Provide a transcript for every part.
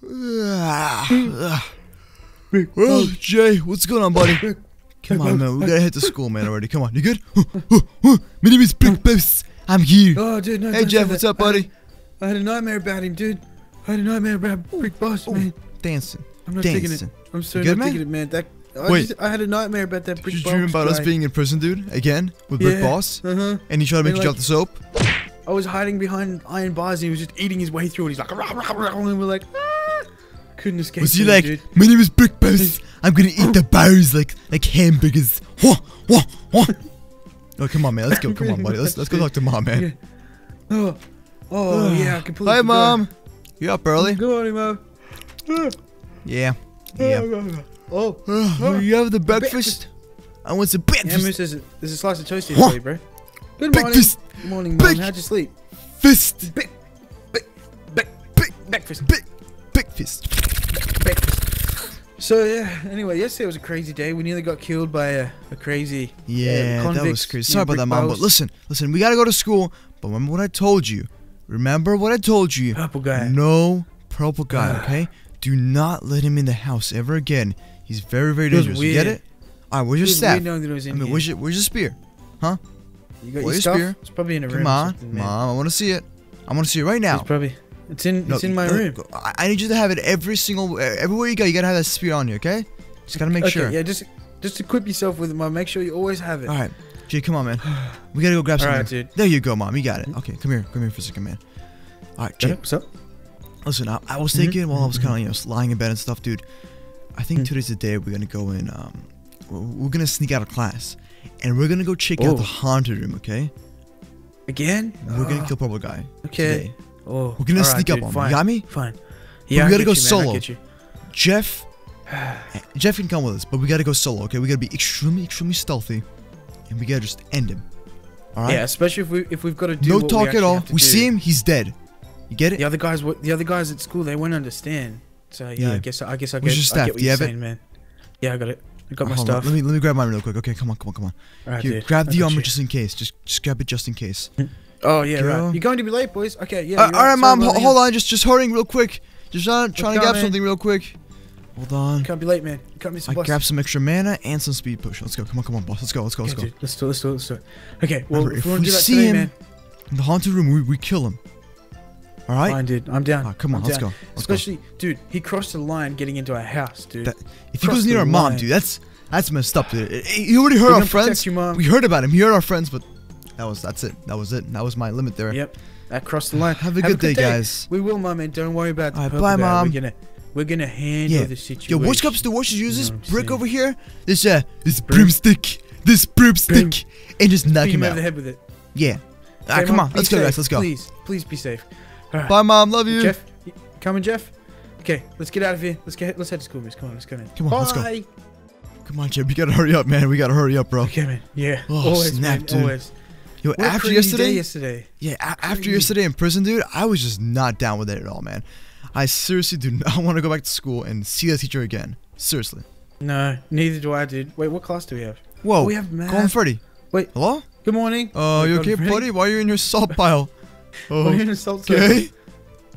well, Jay, what's going on, buddy? Come on, man. We gotta head to school, man. Already. Come on. You good? My name is Big Boss. I'm here. Oh, dude, no. Hey, Jeff. What's up, buddy? I had a nightmare about him, dude. I had a nightmare about Brick Boss, oh. man. Dancing. I'm not taking it. Dancing. I'm so You not good, man? taking it, man. That I, Wait. just, I had a nightmare about that Did Brick you dream about us being in prison, dude? Again? With Brick Boss? Uh huh. And he tried to make And, you drop the soap? I was hiding behind iron bars and he was just eating his way through it. He's like, rah, rah, rah, and we're like, ah. Escape. Was he like, dude. my name is Brick Boss. I'm gonna eat the bars like like hamburgers. Wah, wah, wah. Oh, come on, man. Let's go. Come on, buddy. Let's let's go talk to mom, man. Yeah. Oh, oh yeah, I completely. Hi, mom. You up early? Good morning, mom. Yeah. Yeah. Oh, Uh, you have the breakfast? I want some yeah, breakfast. Moose, there's a, there's a slice of toast here for you, bro. Good morning. Breakfast. Good morning, mom. How'd you sleep? Fist. Big, big, big, Big, breakfast. big, big fist. breakfast. So yeah. Anyway, yesterday was a crazy day. We nearly got killed by a, a crazy. Uh, yeah, that was crazy. Sorry about that, mom. But listen, listen. We gotta go to school. But remember what I told you. Remember what I told you. Purple guy. No purple guy. Okay. Do not let him in the house ever again. He's very, very dangerous. You get it? All right. Where's your staff? weird knowing that it was I mean, here. where's your where's your spear? Huh? You got your where's stuff? spear? It's probably in a room. Come or on, mom. I want to see it. I want to see it right now. It's probably. It's in. No, it's in my uh, room. I I need you to have it every single everywhere you go. You gotta have that spear on you, okay? Just gotta make okay, sure. Yeah, just just equip yourself with it, mom. Make sure you always have it. All right, Jay, come on, man. We gotta go grab All something. right, dude. There you go, mom. You got it. Okay, come here, come here for a second, man. All right, Jay. What's up? Listen, I, I was thinking while I was mhm, kind of you know lying in bed and stuff, dude. I think Mm. today's the day we're gonna go in. Um, we're, gonna sneak out of class, and we're gonna go check out Oh. the haunted room. Okay? Again? We're gonna Oh, kill purple guy. Okay. Today. Oh, We're gonna right, sneak up dude, on him. Fine. You got me? Fine. we Yeah, I gotta go you, I solo. Jeff. Jeff can come with us, but we gotta go solo. Okay? We gotta be extremely, extremely stealthy, and we gotta just end him. All right? Yeah, especially if we if we've got to do no we talk at all. We do. see him, he's dead. You get it? The other guys, the other guys at school, they won't understand. So yeah, Yeah. I guess I guess I get, your I staff? get what Do you you're have it? saying, man. Yeah, I got it. I got my Hold on, stuff. Let me let me grab mine real quick. Okay, come on, come on, come on. All right, Here, dude. grab I the armor you. just in case. Just just grab it just in case. Oh yeah, Go. right. You're going to be late, boys. Okay, yeah. Uh, all right, mom. Ho- hold on, just just hurrying real quick. Just trying, trying to grab something real quick. Hold on. Can't be late, man. You can't miss I bus. grabbed some extra mana and some speed push. Let's go. Come on, come on, boss. Let's go. Let's go. Let's Okay, go. dude, let's do it. Let's do it. Let's do it. Okay. Well, Remember, if we we to do that see today, him, man. In the haunted room, we, we kill him. All right. Fine, dude. I'm down. Right, come on, I'm let's down. go. Let's go. Especially, dude, he crossed the line getting into our house, dude. That- If he goes near our mom, line. dude, that's that's messed up, dude. He already heard We're our friends. you. We heard about him. He heard our friends, but that was that's it. That was it. That was my limit there. Yep. That crossed the line. Have a good day, guys. We will, mom, man. Don't worry about the Alright, purple bye, guy. Mom. We're gonna, we're gonna handle Yeah. the situation. Yo, worst comes to just use this You know what I'm brick over here. This uh, this Broom. broomstick. This broomstick, and just knock him out. the head with it. Yeah. Ah, Okay, come Mom, on, let's go, guys. Let's go. Please, please be safe. All right. Bye, mom. Love you. Jeff, coming, Jeff. Okay, let's get out of here. Let's get. Let's head to school, miss. Come on, let's go, man. Come on, let's go. Come on, Jeff. We gotta hurry up, man. We gotta hurry up, bro. Okay, man. Yeah. Oh, always, snap, man. dude. Always. Yo, What after yesterday, day yesterday. yeah, a- after yesterday in prison, dude, I was just not down with it at all, man. I seriously do not want to go back to school and see the teacher again. Seriously. No, neither do I, dude. Wait, what class do we have? Whoa. we have math. Him Freddy. Wait. Hello? Good morning. Uh, you okay, Freddy? buddy? Why are you in your salt pile? Oh, in assault circle. okay.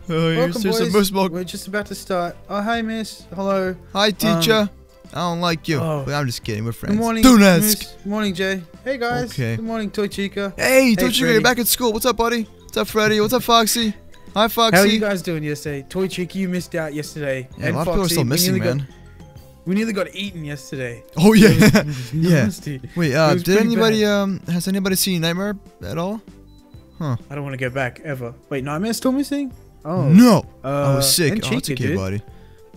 Uh, you're Welcome, seriously boys. most welcome. We're just about to start. Oh, hi, miss. Hello. Hi, teacher. I don't like you. oh. But I'm just kidding. We're friends. Good morning. Don't ask. Good morning, Jay. Hey, guys. Okay. Good morning, Toy Chica. Hey, don't you Freddy. you're back at school. What's up, buddy? What's up, Freddy? What's up, Foxy? Hi, Foxy. How are you guys doing yesterday? Toy Chica, you missed out yesterday. Yeah, a and lot of people are still missing, man. Got, we nearly got eaten yesterday. Oh yeah. Yeah. Wait, uh, did anybody um has anybody seen Nightmare at all? Huh. I don't want to go back ever. Wait, Nightmare's still missing? Oh. No. Uh, I was sick. Oh, it's Chica, okay, dude. buddy.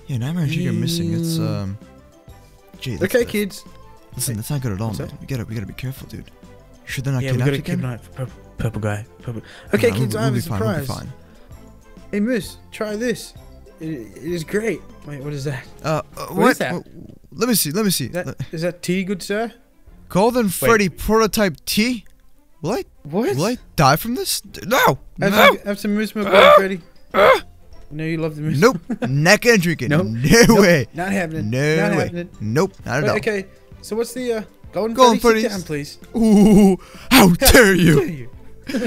Yeah, Nightmare and Chica are missing. It's um. Gee, Okay, kids. Listen, that's not good at all, man. We gotta, we gotta be careful, dude. Sure they're not yeah, we kidnapped again? kidnap purple, purple guy. Purple. Okay, Nah, kids, we'll, I have we'll a be fine. We'll. Hey, Moose, try this. It, it is great. Wait, what is that? Uh, uh, What what? is that? Let me see. Let me see. That is that tea, good sir? Golden Freddy prototype T. Will I? What? Will I die from this? No. Have, no. some, have some moose milk, Freddy. Know you love the moose. Nope. not gonna drink it. Nope. No Nope. way. Not happening. No Not way. happening. Nope. Not at Wait, all. okay, so what's the uh, Golden, Golden Freddy's- down, please. Ooh, how dare Dare you?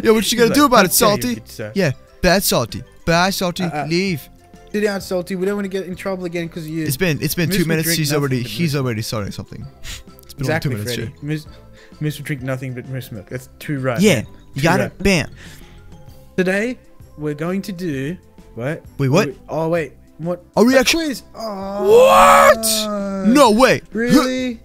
Yo, what you gonna He's do about it, dare you, Salty? Yeah, bad Salty. Bad Salty. Uh, uh, Leave. Sit down, Salty. We don't want to get in trouble again because of you. It's been it's been Moose two minutes. He's already he's already starting something. It's been exactly, two minutes. Freddy. Moose, Moose would drink nothing but moose milk. That's too right. Yeah, man. you got True it. Bam. Today we're going to do what? Wait, what? Oh wait, what? A we actually? quiz. Oh, What? No way. Really?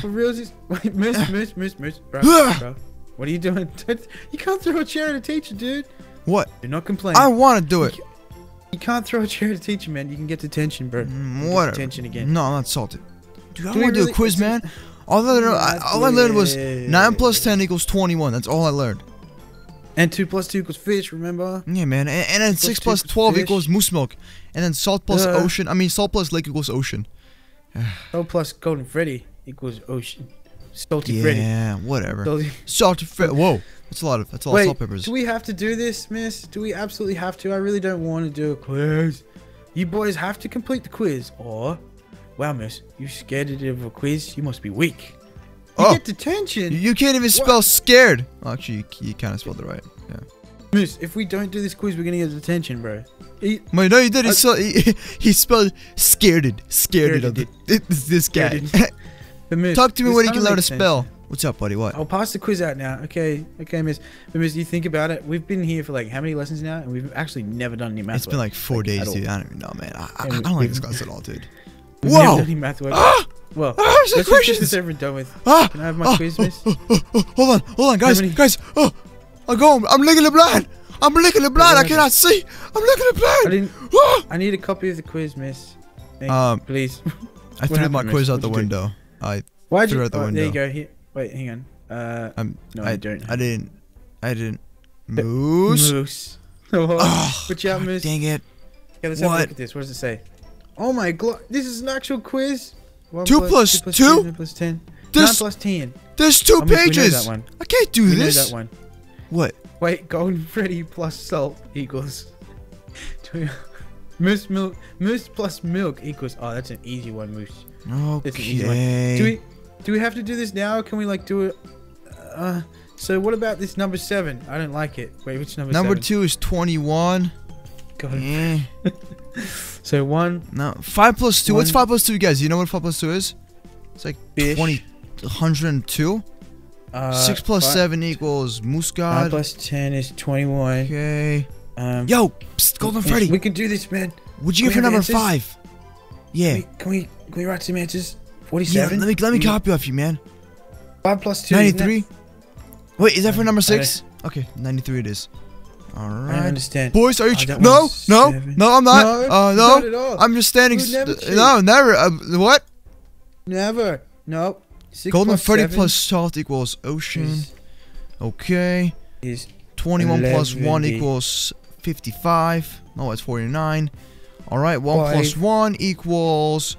For real? Just wait, Moose, Moose, Moose, Moose, bro, bro. What are you doing? you can't throw a chair at a teacher, dude. What? You're not complaining. I want to do it. You can't throw a chair at a teacher, man. You can get detention, bro. Mm, Get Detention again. No, I'm not salted. Dude, I Do want to do really- a quiz, man. All I learned, all I learned was nine plus ten equals twenty-one. That's all I learned. And two plus two equals fish. Remember? Yeah, man. And, and then Plus six plus equals twelve fish. equals moose milk, and then salt plus Uh. ocean. I mean, salt plus lake equals ocean. salt plus Golden Freddy equals ocean. Salty Freddy. Yeah, whatever. Salty- Salted Freddy. Whoa, that's a lot of that's a lot of salt peppers. do we have to do this, miss? Do we absolutely have to? I really don't want to do a quiz. You boys have to complete the quiz, or... Wow, miss, you scared of a quiz? You must be weak. You Oh. get detention. You can't even spell scared. Well, actually, you, you kind of spelled it right. Yeah. Miss, if we don't do this quiz, we're gonna get detention, bro. E- Wait, no, you did. He, I- he, he spelled scareded. Scareded of the, this, this guy. Miss, Talk to me when you can learn to spell. What's up, buddy? What? I'll pass the quiz out now. Okay, okay, miss. But miss, you think about it. We've been here for like how many lessons now, and we've actually never done any math. It's been like four Like, days, dude. I don't even know, man. I, I, I don't like this class at all, dude. We've never Whoa! done any math work. Ah! Well, Ah, let's just get this over and done with. Ah! Can I have my Ah! quiz, miss? Oh, oh, oh, hold on, hold on, guys, guys. Oh, I'm going. I'm licking the blind. I'm licking the blind. I cannot see. I'm licking the I blind. didn't. Ah! I need a copy of the quiz, miss. Um, please. I threw my quiz miss? out the window. I, Why'd threw you? it out the oh, there you go. Here. Wait, hang on. Uh, I'm, no, I, I don't. I didn't, I didn't. Moose. Moose. Oh, Watch out, God miss. dang it. Okay, let's have a What? look at this. What does it say? Oh my god, this is an actual quiz. One Two plus two? two? Nine plus ten. Nine plus ten. there's two miss, we pages. that one. I can't do We know this. that one. What? Wait, Golden Freddy plus salt equals. two- Moose milk. Moose plus milk equals. Oh, that's an easy one, Moose. Easy one. Okay. Do we? Do we have to do this now? Can we like do it? Uh, so what about this number seven? I don't like it. Wait, which number? Number seven? two is 21. Golden- Eh. So one No, five plus two. What's five plus two, guys? You know what five plus two is? It's like fish. 20, 102. Uh, Six plus fi- seven equals Nine Muscad. plus ten is twenty-one. Okay. Um, Yo, psst, Golden we- Freddy. We can do this, man. What'd you give get for number answers? five? Yeah. Can we, can we can we write some answers? Yeah, Forty-seven. let me let me We- copy off you, man. Five plus two. 93. Wait, is that for Um, number six? Okay, 93 it is. All I understand. Boys, are you? Oh, ch- no, no, seven. no, I'm not. No, uh, not no. at all. I'm just standing. Never st- no, never. Uh, what? Never. Nope. Six Golden plus Freddy plus salt equals ocean. is, Okay. is 21 plus 1 11. equals 55. No, it's 49. All right, 1 plus Five. 1 equals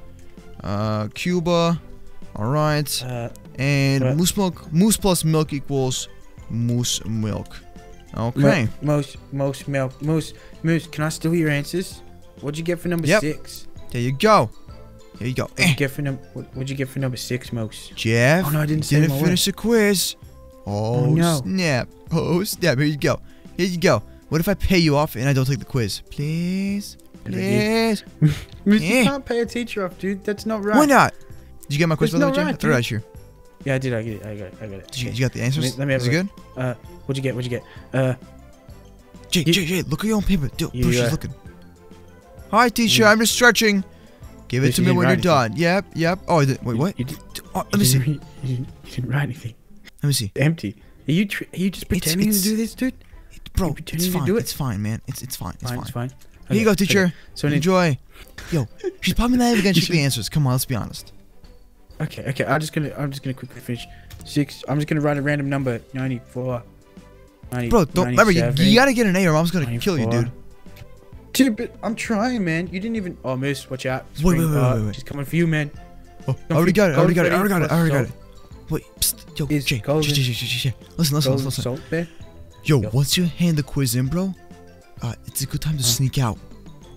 uh, Cuba. All right. uh, And Right. moose milk. Moose plus milk equals moose milk. Okay. mo- most most milk moose moose. Can I steal your answers? What'd you get for number Yep. six? There you go. There you go. What'd Eh, you get for number? What, what'd you get for number six, Moose? Jeff. Oh no, I didn't didn't finish the quiz. Oh, Oh, no. snap. Oh, snap. Here you go. Here you go. What if I pay you off and I don't take the quiz? Please? Please? Moose, Eh. you can't pay a teacher off, dude. That's not right. Why not? Did you get my quiz That's by the way, not Jeff? right, I threw it at you. Yeah, I did. I get it. I got it. I got it. Did you, Okay. you got the answers? Let me- let me have Is it good? Uh, what'd you get? What'd you get? Uh, Jay, You- Jay, Jay, look at your own paper. Dude, You, bro, she's uh, looking. Hi, teacher. you- I'm just stretching. Give it to me when you're done. Yep, yep. Oh, did, wait, you- what? You, did, Oh, let me see. read- you, didn't, you didn't write anything. Let me see. It's empty. Are you tr- are you just pretending it's- to do this, dude? Bro, it's fine. it? It's fine, man. It's it's fine. It's fine, fine. it's fine. Here you Okay, go, okay. teacher. So Enjoy. Yo, she's probably not even gonna check the answers. Come on, let's be honest. Okay, okay. I'm just gonna I'm just gonna quickly finish. Six. I'm just gonna write a random number. 94. 90, Bro, don't remember. You, you gotta get an A, or mom's gonna kill you, dude. Dude, but I'm trying, man. You didn't even. Oh, miss, watch out. Wait, wait, Spring, wait, uh, wait, wait. She's coming for you, man. Oh, I already got it. I already got it. I already got it. I already got it. Wait, psst, yo, Jay, Jay, Jay, Jay, Jay. Listen, listen, listen, Golden listen. salt. Yo, Yo. once you hand the quiz in, bro, uh, it's a good time to Huh? sneak out.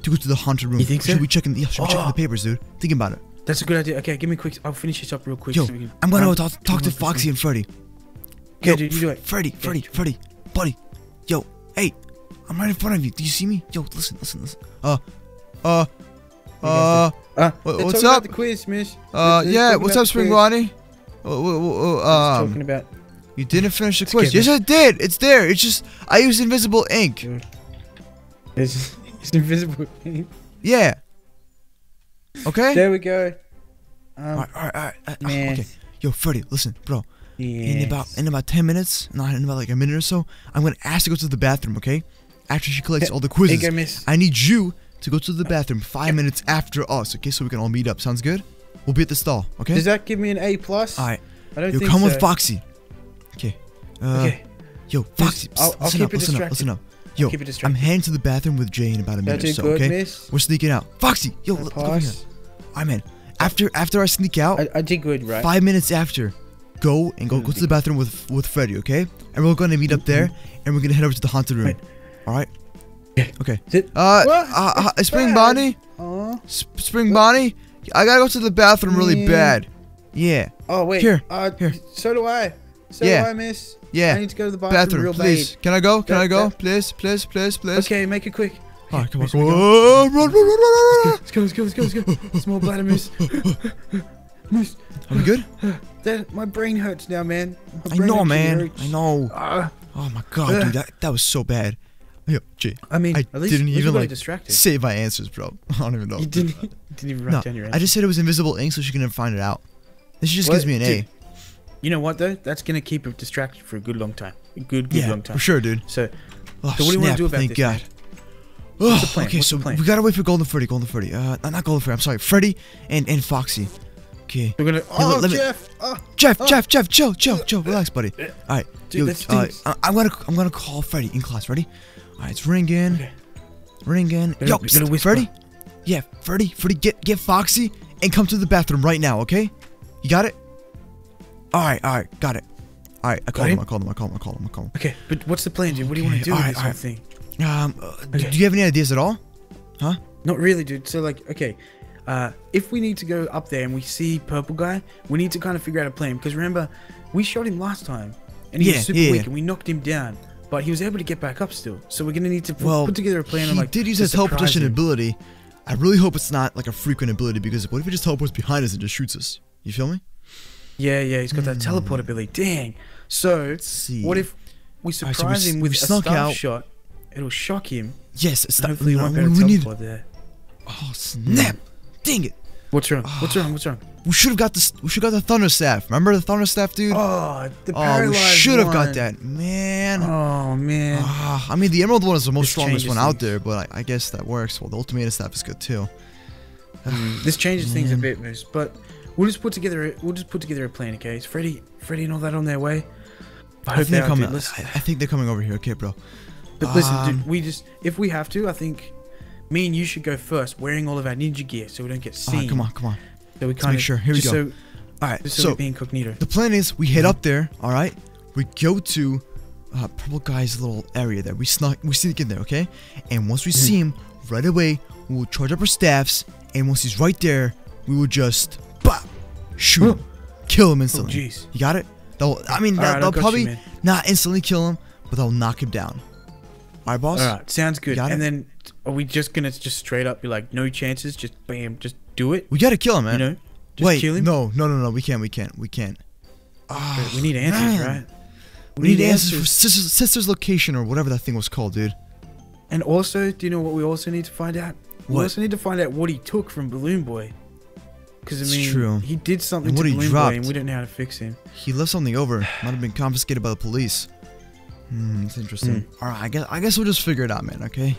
To go to the haunted room. You think should so? we checking? Yeah, should we checking Oh. the papers, dude? Think about it. That's a good idea. Okay, give me quick. I'll finish this up real quick. Yo, so I'm gonna talk, talk to give me one Foxy and Freddy. Yo, dude, you do it. Freddy, Freddy, Freddy, buddy. Yo, hey, I'm right in front of you. Do you see me? Yo, listen, listen, listen. Uh, Uh, uh, Uh, Wha- what's up? the quiz, miss. uh, They're- they're yeah. What's up, Spring quiz. Bonnie? Uh, w- w- w- They're um, talking about. you didn't finish the quiz. Yes, I did. It's there. It's just I used invisible ink. It's, it's invisible. Yeah. Okay. there we go. Um, All right, all right, all right. Uh, man. Okay. Yo, Freddy, listen, bro. Yes. In about in about ten minutes, not in about like a minute or so, I'm gonna ask to go to the bathroom. Okay? After she collects all the quizzes, miss. I need you to go to the bathroom five minutes after us. Okay? So we can all meet up. Sounds good? We'll be at the stall. Okay? Does that give me an A plus? all right. I don't You come so. with Foxy. Okay. Uh, Okay. Yo, Foxy. psst, I'll- I'll listen up. Listen up. Listen up. Yo, I'm heading to the bathroom with Jay in about a minute or so. good, Okay? miss. We're sneaking out. Foxy. Yo, look over here. Pass. I man. After after I sneak out, I, I did good, right? five minutes after, go and go go to the bathroom with with Freddy, okay? And we're gonna meet up there, and we're gonna head over to the haunted room. All right? Yeah. Okay. It- Uh, uh, uh, Spring Bonnie, Aw. S- Spring Bonnie, I gotta go to the bathroom really Yeah. bad. Yeah, Oh wait. Here, Uh, here. So do I. So Yeah. do I, miss. yeah. I need to go to the bathroom, Bathroom, real please. Can I go? Can That- I go? that- Please, please, please, please. Okay, make it quick. All right, come on, come on. we. Run, run, run, run, run, run. Let's go, let's go, let's go, let's go. Small bladder, moose. moose. Are we good? That, my brain hurts now, man. My I know, man. hurts. I know. Ah, Oh my god, dude, that that was so bad. Yo, Jay, I mean, I at least, didn't even, like, distracted. save my answers, bro. I don't even know. You didn't, you didn't even write No, down your I just said it was invisible ink, so she can never find it out. She just What? gives me an A. You know what though? That's gonna keep it distracted for a good long time. A good, good Yeah, long time. for sure, dude. So, Oh, So what do you wanna do about thank this, God. man? What's the plan? okay, What's so the plan? we gotta wait for Golden Freddy, Golden Freddy. Uh, not not Golden Freddy. I'm sorry, Freddy and and Foxy. Okay, we're gonna. let- Oh, let me- Jeff! Oh, Jeff, Oh. Jeff, Jeff, chill, chill, chill, relax, buddy. All right, Dude, yo, that's uh, things. I- I'm gonna I'm gonna call Freddy in class. Ready? All right, it's ringing, Okay. ringing. Yo, better psst. Freddy. Yeah, Freddy, Freddy, get get Foxy and come to the bathroom right now, okay? You got it? All right, all right, got it. All right, I called him? him, I called him, I called him, I called him, I called him. Okay, but what's the plan, dude? What do you want to do with alright, this whole alright. thing? Um, uh, do- Okay. do you have any ideas at all? Huh? Not really, dude. So like, okay, uh, if we need to go up there and we see Purple Guy, we need to kind of figure out a plan. Because remember, we shot him last time, and he Yeah, was super yeah. weak, and we knocked him down. But he was able to get back up still. So we're gonna need to put, Well, put together a plan. he like, did use his teleportation ability. I really hope it's not like a frequent ability because what if he just teleports behind us and just shoots us? You feel me? Yeah, yeah, he's got that teleport ability. Dang. So what if we surprise so we him with a snuck out. shot? It'll shock him. Yes, not, hopefully, no, be we, able to we need. there. Oh snap! Dang it! What's wrong? What's wrong? What's wrong? We should have got this. We should got the thunder staff. Remember the thunder staff, dude? Oh, the Oh, we should have got that, man. Oh man. Ah, I mean, the emerald one is the most This strongest one out there, but I, I guess that works. Well, the ultimatum staff is good too. Mm, this changes things a bit, Moose. But we'll just put together. A, we'll just put together a plan, okay? Is Freddy, Freddy, and all that on their way? I I, hope they they're coming. I, I think they're coming over here. Okay, bro. But listen, Um, dude. We just, if we have to, I think me and you should go first, wearing all of our ninja gear, so we don't get seen. come on, come on. So we kind of sure. Here we go. So, All right. just so, So we be incognito. the plan is we head up there. All right. We go to uh, purple guy's little area there. We snuck. We sneak in there. Okay. And once we Mm-hmm. see him, right away we will charge up our staffs. And once he's right there, we will just bah, shoot him, kill him Oh, instantly. jeez. You got it? They'll, I mean, that, right, I they'll got you, probably man. not instantly kill him, but they'll knock him down. All right, boss. All right, sounds good. Got And it? then, are we just gonna just straight up be like, no chances, just bam, just do it? We gotta kill him, man. You know, just Wait, kill him. no, no, no, no. We can't. We can't. We can't. Ah, But we need answers, man. right? We need answers for sister's, sister's location or whatever that thing was called, dude. And also, do you know what we also need to find out? We also need to find out what he took from Balloon Boy. Because I It's mean, true. he did something And what to Balloon Boy, and we don't know how to fix him. He left something over. Might have been confiscated by the police. Hmm, that's interesting. Hmm. All right, I guess I guess we'll just figure it out, man. Okay.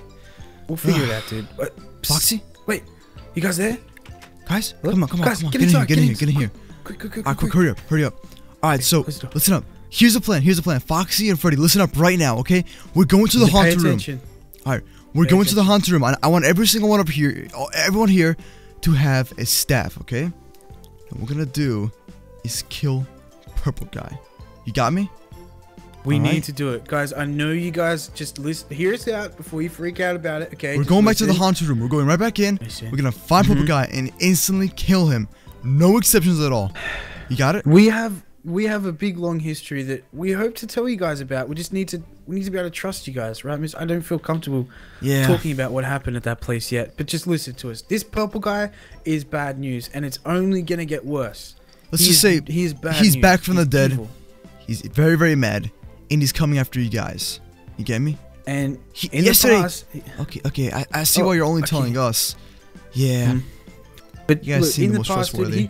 We'll figure it out, dude. Psst, Foxy, wait, you guys there? guys, Hello? come on, come on, Guys, come on. get Get in here, get in here, get in here. Quick, quick, quick, All right, quick, hurry up, hurry up. All right, so close the door. listen up. Here's the plan. Here's the plan. Foxy and Freddy, listen up right now, okay? We're going to the Pay haunted room. All right, we're Pay going to the haunted room. I, I want every single one up here, everyone here, to have a staff, okay? And what we're gonna do is kill Purple Guy. You got me? We All need right. to do it, guys. I know you guys just listen. Hear us out before you freak out about it. Okay. we're going back to the haunted room. We're going right back in. Listen. We're gonna find Purple Mhm. Guy and instantly kill him. No exceptions at all. You got it? We have we have a big long history that we hope to tell you guys about. We just need to we need to be able to trust you guys, right, Miss? I don't feel comfortable Yeah. talking about what happened at that place yet, but just listen to us. This purple guy is bad news, and it's only gonna get worse. Let's He just is- say he's bad. he's news. back from the dead. evil. he's very, very mad, and he's coming after you guys. You get me? And He, in yesterday. the past, Okay, okay. I, I see Oh, why you're only okay. telling us. Yeah. Hmm. but You guys look, seem in the the most past, trustworthy. he,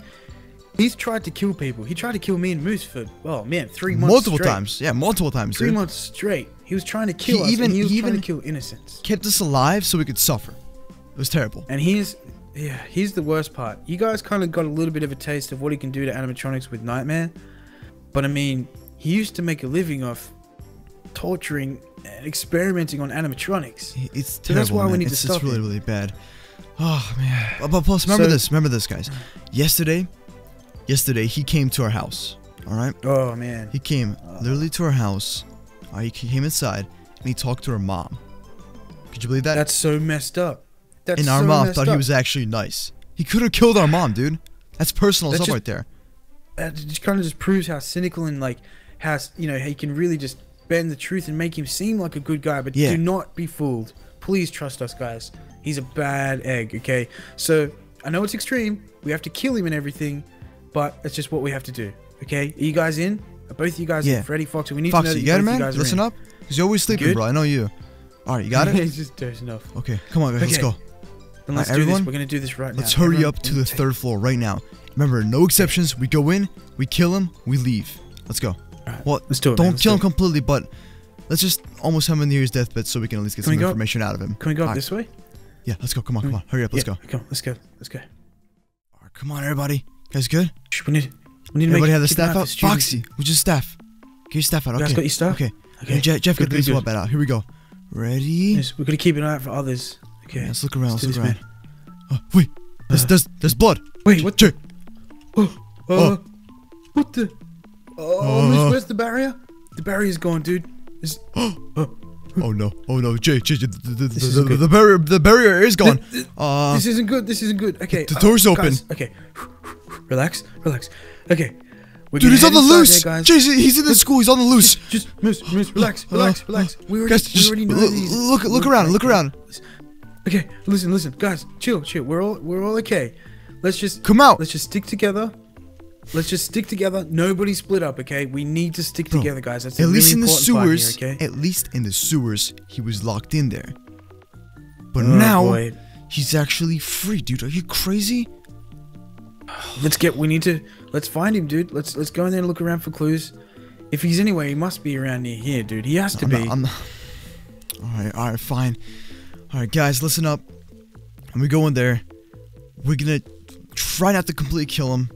he's tried to kill people. He tried to kill me and Moose for oh man, three months. multiple straight. times. Yeah, multiple times, Three dude. months straight. He was trying to kill He us. even- he was he trying even- to kill innocents. Kept us alive so we could suffer. It was terrible. And he's yeah, he's the worst part. You guys kind of got a little bit of a taste of what he can do to animatronics with Nightmare. But I mean, he used to make a living off torturing and experimenting on animatronics. It's terrible. So that's why we man. need to it's, stop It's really, really bad. Oh man. But, plus, remember So- this. Remember this, guys. Yesterday, yesterday he came to our house. All right. Oh man. He came oh. literally to our house. Uh, right, he came inside and he talked to her mom. Could you believe that? That's so messed up. That's and our so mom thought he was actually nice. He could have killed our mom, dude. That's personal That's stuff just- right there. that just kind of just proves how cynical and like how you know he can really just bend the truth and make him seem like a good guy. But Yeah. do not be fooled. Please trust us, guys. He's a bad egg. Okay, so I know it's extreme. We have to kill him and everything, but it's just what we have to do. Okay, are you guys in? Are both you guys Yeah. in? Freddy Fox. We need to know that you got it, man? you Listen up. Because you're always sleeping, good? bro. I know you. All right, you got it? He's just dozing off. Okay, come on, guys. Let's go. And let's do everyone, this. We're gonna do this right now. Let's hurry up to the third floor right now. Remember, no exceptions. We go in, we kill him, we leave. Let's go. Well, let's do it. don't let's kill do him it. completely, but let's just almost have him near his deathbed so we can at least get Can some go up? information out of him. Can we go up Alright. this way? Yeah, let's go. Come on, come on. Hurry up. Let's yeah, go. Come on, let's go. Let's go. All right, come on, everybody. You guys good? We need. We need to Everybody make, have the keep an eye staff out? Foxy, which is staff? Get your staff out. You guys Okay. got your stuff? Okay. Okay. Hey, Jeff, Jeff Good, get the good, baseball good. bat out. Here we go. Ready? Yes, we're gonna keep an eye out for others. Okay. Yeah, let's look around. Let's do look around. Oh, wait. There's, Uh. there's, there's blood. Wait, what? Jay. Oh, Oh. uh, what the? Oh, Oh. Miss, where's the barrier? The barrier's gone, dude. It's, Oh no. Oh no. Jay, Jay, the, the, the, the, barrier, the barrier is gone. Th- th- Uh, this isn't good. This isn't good. Okay. the uh, door's open. guys, okay. Relax. Relax. Okay. We're dude, he's on the loose. there, guys. Jay, he's in the school. He's on the loose. Just, miss, miss, relax, relax, Uh, relax. We already, Guys, we just already know look, these. look, look around. Look around. Okay, listen, listen, guys, chill, chill. We're all, we're all okay. Let's just, Come out. let's just stick together. Let's just stick together. Nobody split up, okay? We need to stick Bro, together, guys. That's a At least really in the part here, sewers. okay? At least in the sewers, he was locked in there. But Oh, now boy. he's actually free, dude. Are you crazy? let's get. We need to. Let's find him, dude. Let's let's go in there and look around for clues. If he's anywhere, he must be around near here, dude. He has to I'm be. not, not. All right, all right, fine. All right, guys, listen up. When we go in there, we're gonna try not to completely kill him,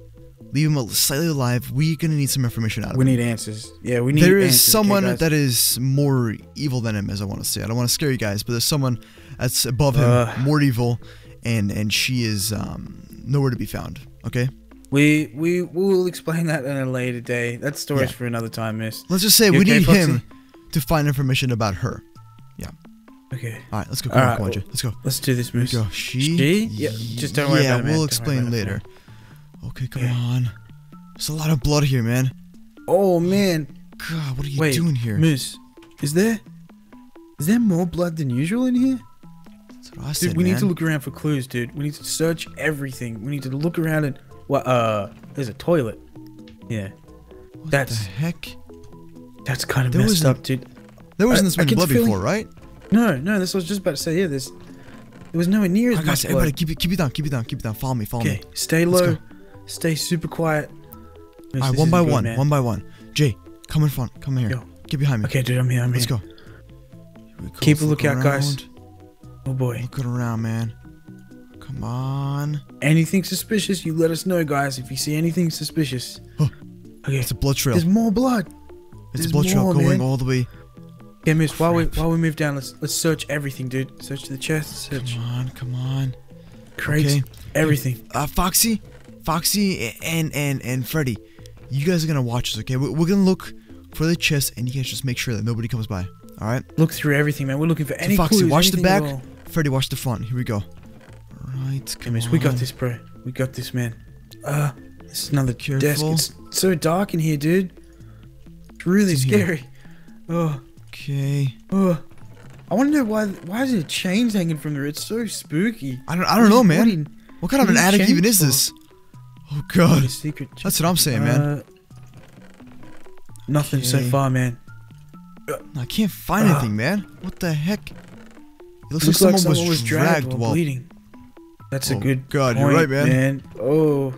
leave him slightly alive. We're gonna need some information out of we him. We need answers. Yeah, we need. There is answers, someone guys? that is more evil than him, as I want to say. I don't want to scare you guys, but there's someone that's above him, Uh. more evil, and and she is um, nowhere to be found. Okay, We we will explain that in a later day. That story's Yeah. for another time, Miss. let's just say You we okay, need Foxy? him to find information about her. Yeah. Okay, All right, let's go. Come on, Jay. Let's go. let's do this, we go. She. She? Yeah, just don't worry yeah, about it, man. we'll explain later. Okay, come on. There's a lot of blood here, man. Oh man, God, what are you Wait, doing here? Miss, is there is there more blood than usual in here? That's what I Dude, said, we man. need to look around for clues, dude. We need to search everything. We need to look around and what? Uh, there's a toilet. Yeah, What that's- the heck. that's kind of There messed up, dude. There wasn't I- this much blood before, right? No, no, this was just about to say. Yeah, there's there was nowhere near as Alright, much guys, blood. everybody, keep it, keep it down, keep it down, keep it down. Follow me, follow Okay, me. stay low. Stay super quiet. All right, one by good, one, man. one by one. Jay, come in front, come here. Yo. Get behind me. Okay, dude, I'm here. I'm Let's here. we go. Keep a lookout, guys. Oh boy. Looking around, man. Come on. Anything suspicious, you let us know, guys. If you see anything suspicious. Oh, Okay. It's a blood trail. There's more blood. It's a there's blood trail going man. all the way. Yeah, Miss. While we while we move down, let's let's search everything, dude. Search the chest, search Come on, come on. crates, Okay. everything. Uh, Foxy, Foxy, and and and Freddy, you guys are gonna watch us, okay? We're, we're gonna look for the chest, and you guys just make sure that nobody comes by. All right, Look through everything, man. We're looking for any Foxy, clues. watch the back. Freddy, watch the front. Here we go. All right, come Miss. We got this, bro. We got this, man. Uh, This is another desk. It's so dark in here, dude. It's really here? scary. Oh, Okay. oh. I want to know why. Why is there chains hanging from there? It's so spooky. I don't I don't know, What man. What kind of an what attic even is chained this? Oh god. secret. That's what I'm saying, man. Uh, nothing so far, man. I can't find Ah. anything, man. What the heck? It looks, Looks like someone, was, dragged, while while bleeding. That's a Oh, good God, you're right, man. Oh,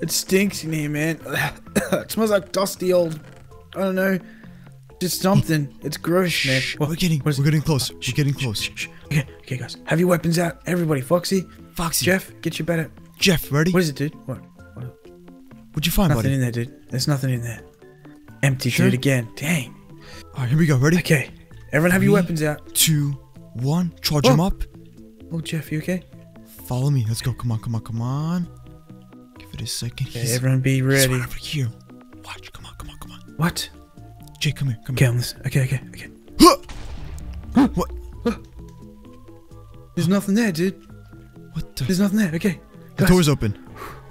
it stinks in here, man. it smells like dusty old. I don't know, just something. It's gross, man. What- we're getting we're getting close. We're getting close. Okay, okay, guys, have your weapons out, everybody. Foxy, Foxy. Jeff, get your better. Jeff, ready? What is it, dude? What? what? What'd you find, Nothing buddy? in there, dude. There's nothing in there. Empty, Sure? dude. Again. Dang. Alright, here we go. Ready? Okay, everyone, have your weapons out. Two, one. Charge Oh. them up. Oh, Jeff, you okay? Follow me. Let's go. Come on, come on, come on. Give it a second. Okay, He's, everyone, be he's ready. right over here. Watch. Come on, come on, come on. What? Jay, come here. Come Okay, here. on this. Okay, okay, okay. Huh! What? There's nothing there, dude. What the? There's nothing there. Okay. The Guys, door's open.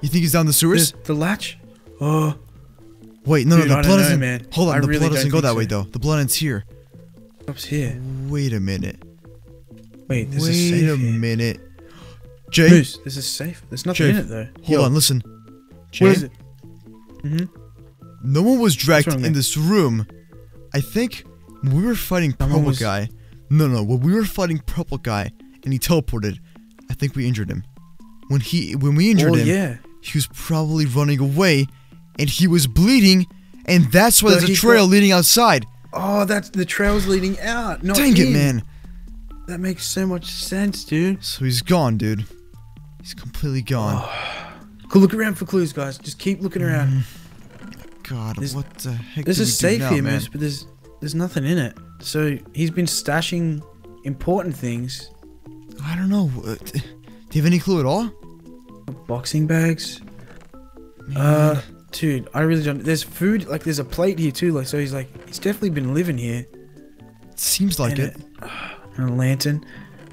You think he's down the sewers? there's the latch. Oh, Wait, no, Dude, no, the blood doesn't. man. Hold on, I the really blood doesn't go that so. way though. The blood ends here. stops here. Wait a minute. Wait, there's Wait a safe Wait a here. minute. Jay, Moose, there's a safe. There's nothing Jay, in it though. hold Yo, on, listen. Jay, What is it? Mm-hmm. no one was dragged in man? this room. I think when we were fighting Someone Purple was- Guy. No, no, when we were fighting Purple Guy and he teleported, I think we injured him. When he when we injured Oh him, yeah. he was probably running away, and he was bleeding, and that's why But there's a trail got- leading outside. Oh, that's the trail's leading out. Not Dang it, man! That makes so much sense, dude. So he's gone, dude. He's completely gone. Oh. Go look around for clues, guys. Just keep looking around. Mm. God, There's- what the heck? There's do a safe now, here, man? Moose, but there's there's nothing in it. So he's been stashing important things. I don't know. Do you have any clue at all? Boxing bags. Man, Uh, dude, I really don't. There's food, like there's a plate here too. Like so, he's like he's definitely been living here. seems like and it. a- and a lantern.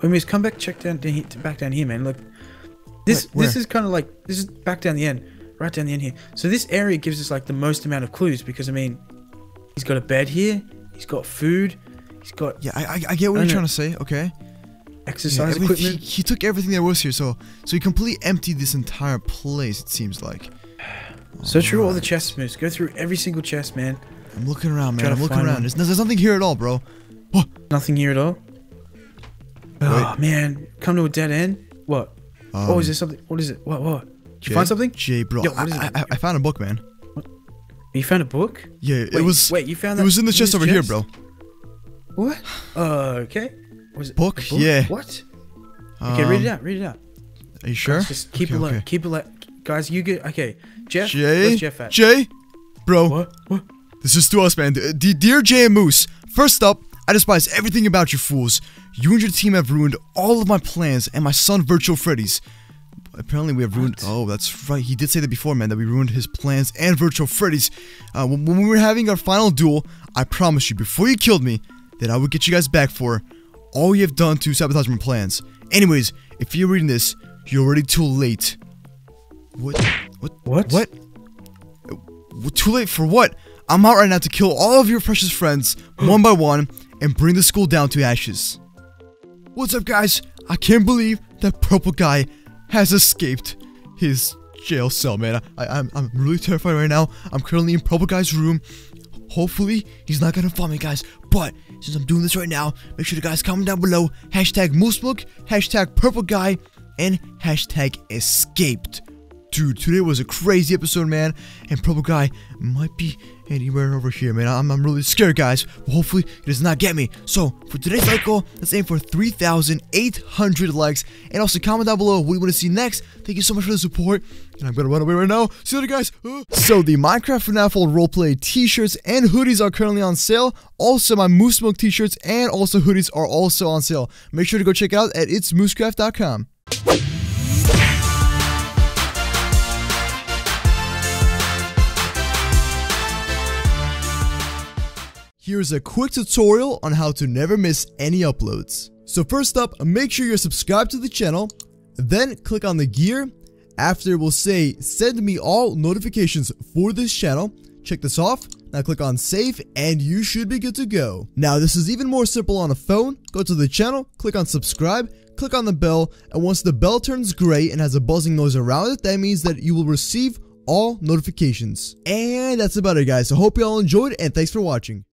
Wait, Moose, come back, check down, down here, back down here, man. Look, this Wait, this is kind of like this is back down the end, right down the end here. So this area gives us like the most amount of clues because I mean, he's got a bed here, he's got food, he's got Yeah, I, I, I get what I you're know. trying to say. Okay. Yeah, exercise everything- equipment. He, he took everything there was here, so so he completely emptied this entire place. It seems like. Search through all the chests, Moose. Go through every single chest, man. I'm looking around, man. I'm looking around. one. There's, there's nothing here at all, bro. What? Nothing here at all. Oh man, come to a dead end. What? Um, oh, is there something? What is it? What? What? Did Jay? you find something? Jay, bro. Yo, I, it? I, I- found a book, man. You found a book? Yeah, it was. Wait, you found It that? was in the chest over here, bro. What? Uh, okay. Was it Book? a Yeah. What? Okay, read it Um, out. Read it out. Are you sure? Guys, just keep Okay, it low. okay. Keep it low. Guys, you get okay. Jeff, Jay, where's Jeff at? Jay, bro. What? What? This is to us, man. D- dear Jay and Moose, first up, I despise everything about you fools. You and your team have ruined all of my plans and my son Virtual Freddy's. Apparently, we have ruined. What? Oh, that's right. He did say that before, man, that we ruined his plans and Virtual Freddy's. Uh, when, when we were having our final duel, I promised you before you killed me that I would get you guys back for all you have done to sabotage my plans. Anyways, if you're reading this, you're already too late. What? What? What? What? Well, Too late for what? I'm out right now to kill all of your precious friends one by one and bring the school down to ashes. What's up, guys? I can't believe that purple guy has escaped his jail cell, man. I, I'm, I'm really terrified right now. I'm currently in purple guy's room. Hopefully, he's not gonna find me, guys. But since I'm doing this right now, make sure the guys comment down below hashtag Moosebook, hashtag Purple Guy, and hashtag Escaped. Dude, today was a crazy episode, man. And Purple Guy might be anywhere over here, man. I'm, I'm really scared, guys. Well, hopefully, it does not get me. So, for today's like goal, let's aim for 3,800 likes. And also, comment down below what you want to see next. Thank you so much for the support. And I'm gonna run away right now. See you later, guys. Uh. So, the Minecraft FNAF roleplay t shirts and hoodies are currently on sale. Also, my Moose Smoke t shirts and also hoodies are also on sale. Make sure to go check out at itsmoosecraft.com. Here's a quick tutorial on how to never miss any uploads. So first up, make sure you're subscribed to the channel, then click on the gear. After it will say send me all notifications for this channel. Check this off. Now click on save and you should be good to go. Now this is even more simple on a phone. Go to the channel, click on subscribe, click on the bell, and once the bell turns gray and has a buzzing noise around it, that means that you will receive all notifications. And that's about it guys. I hope you all enjoyed and thanks for watching.